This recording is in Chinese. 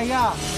哎呀。